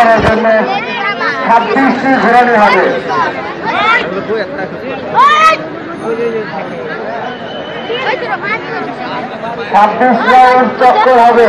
করার জন্য ছাব্বিশটি ঘোরানি হবে ছাব্বিশ রাউন্ড চক্কর হবে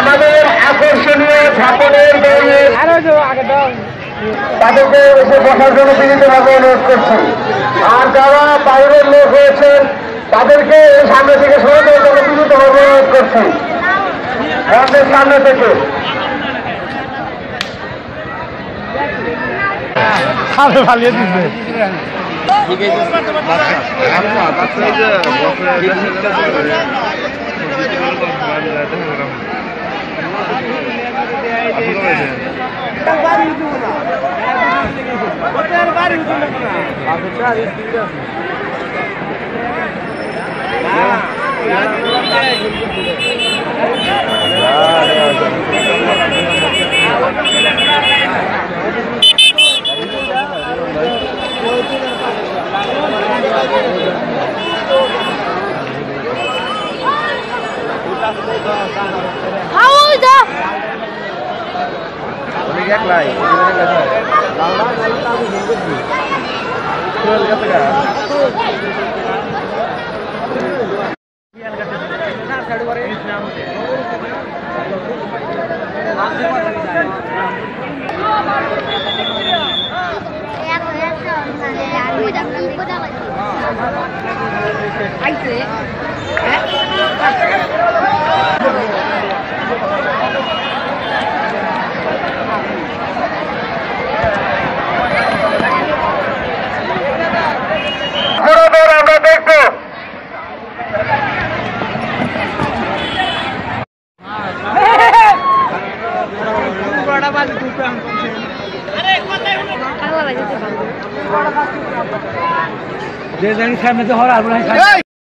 আমাদের আকর্ষণীয় ঝাপনের তাদেরকে এসে বসার জন্য বিনীতভাবে অনুরোধ করছি। আর যারা বাইরের লোক হয়েছেন তাদেরকে এই সামনে থেকে সরে দেওয়ার জন্য বিনীতভাবে অনুরোধ করছি। সামনে থেকে। সাড়ে ভালিয়ে দিচ্ছে Yeah. আইছে ঘোরাদের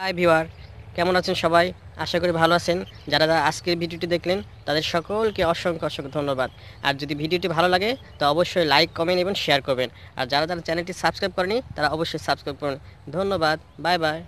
হাই ভিওয়ার কেমন আছেন সবাই? আশা করি ভালো আছেন। যারা আজকের ভিডিওটি দেখলেন, তাদের সকলকে অসংখ্য অসংখ্য ধন্যবাদ। আর যদি ভিডিওটি ভালো লাগে, তো অবশ্যই লাইক কমেন্ট এবং শেয়ার করবেন। আর যারা যারা চ্যানেলটি সাবস্ক্রাইব করেনি, তারা অবশ্যই সাবস্ক্রাইব করুন। ধন্যবাদ। Bye bye